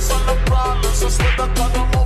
son los problems. I swear